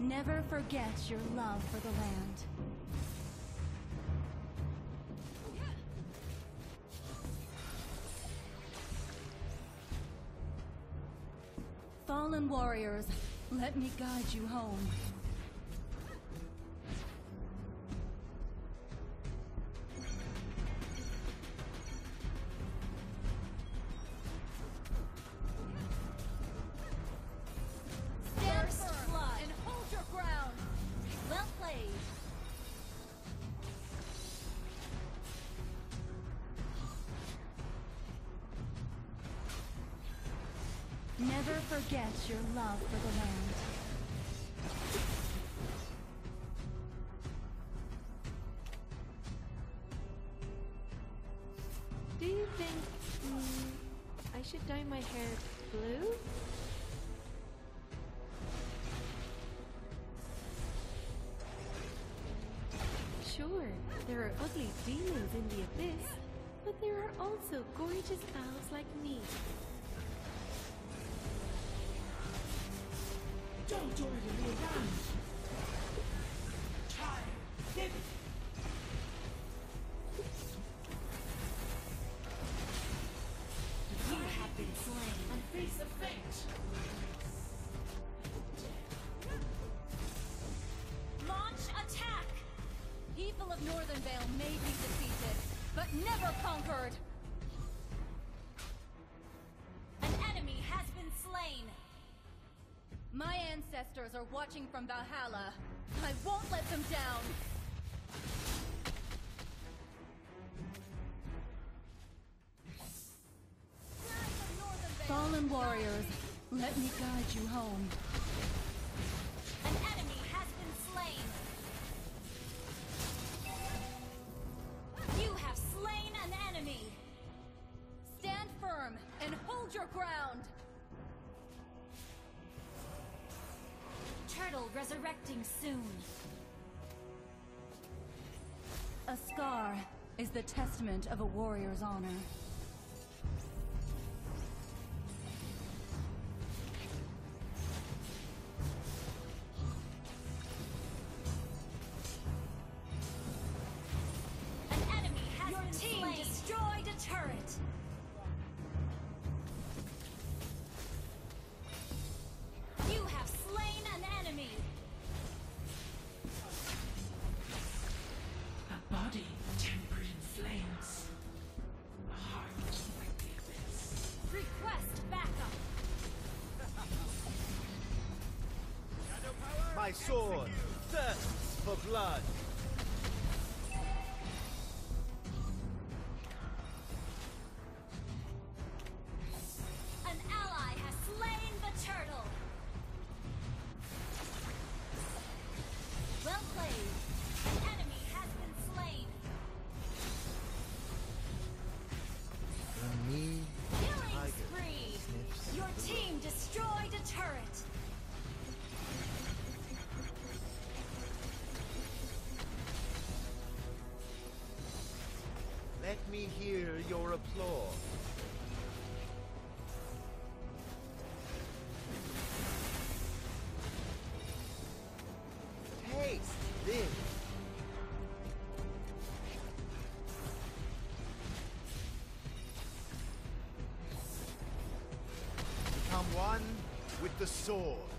Never forget your love for the land. Fallen warriors, let me guide you home. Never forget your love for the land. Do you think mm, I should dye my hair blue? Sure, there are ugly demons in the abyss, but there are also gorgeous elves like me. Don't order me around. Try, live. You have been slain and face the fate. Launch attack! People of Northern Vale may be defeated, but never conquered! Ancestors are watching from Valhalla. I won't let them down! Fallen warriors, let me guide you home. Resurrecting soon. A scar is the testament of a warrior's honor. Sword thirsts for blood. Hear your applause. Taste this. Become one with the sword.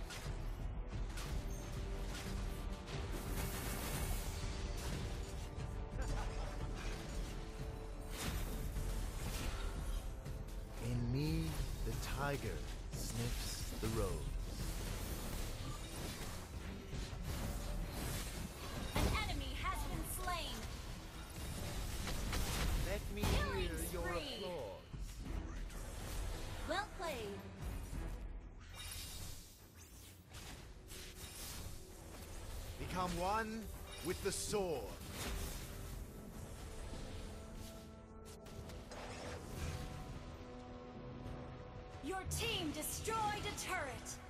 Become one with the sword. Your team destroyed a turret.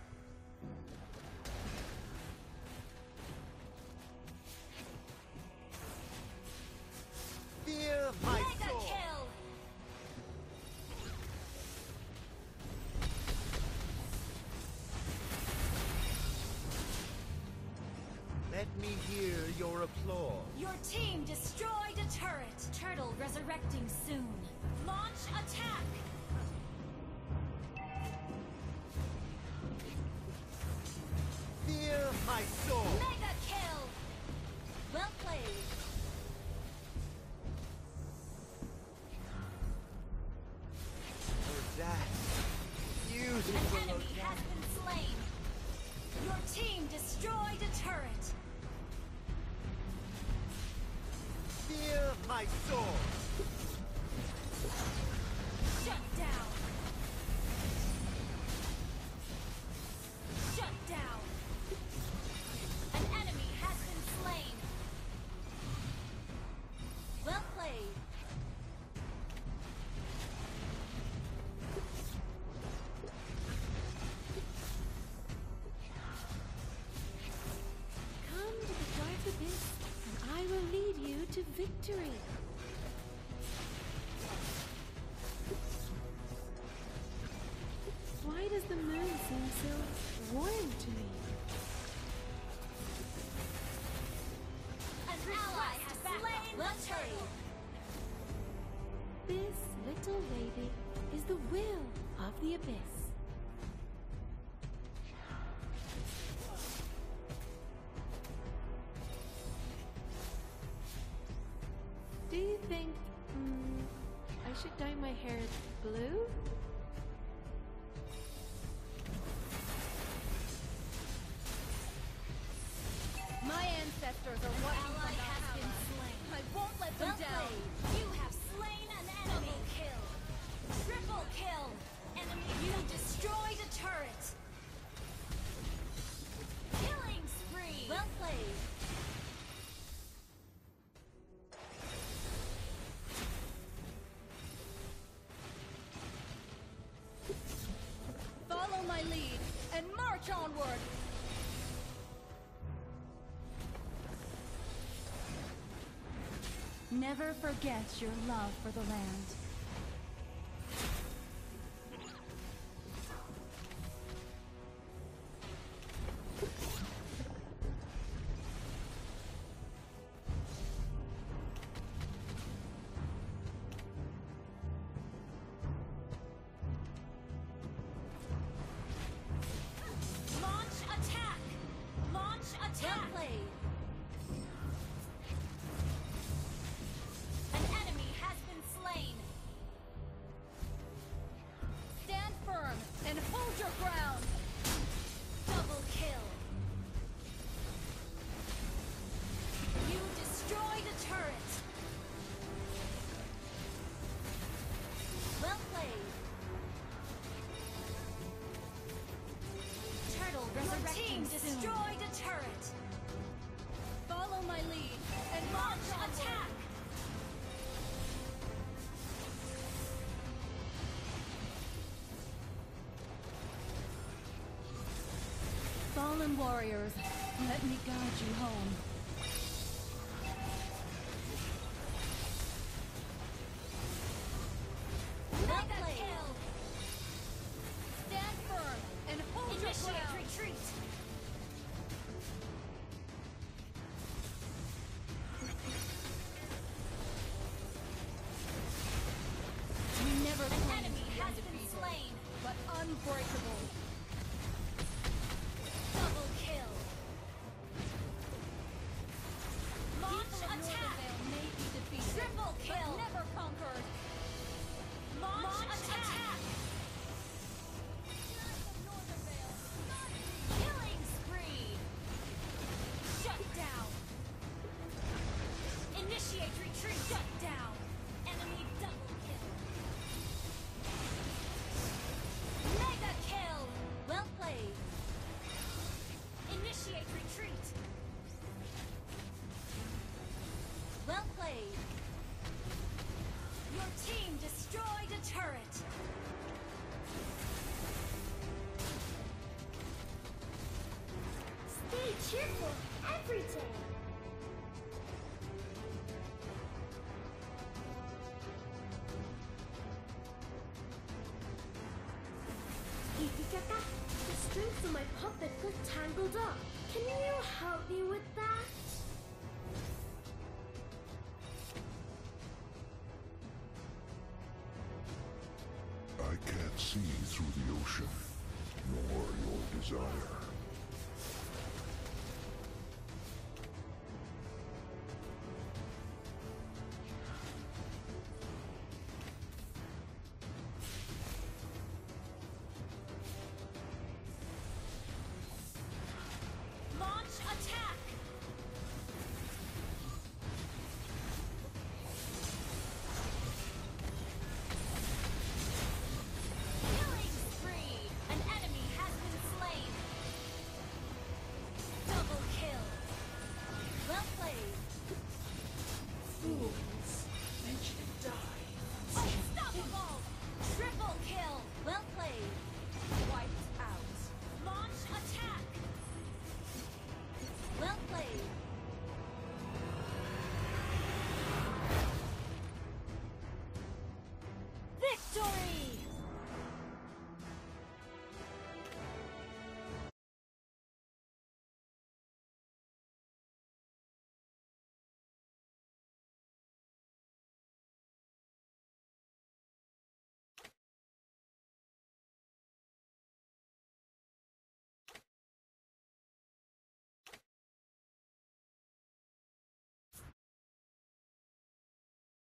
Let me hear your applause. Your team destroyed a turret. Turtle resurrecting soon. Launch attack. The moon seem so warm to me? An ally has slain the turtle. This little lady is the will of the abyss. Do you think mm, I should dye my hair blue? March onward. Never forget your love for the land. Fallen warriors, let me guide you home. Mega kill. Stand firm and hold your Initiate ground. retreat. An enemy has been slain. but unbreakable. Cheerful every day. Kikikaka, the strings of my puppet got tangled up. Can you help me with that? I can't see through the ocean, nor your desire.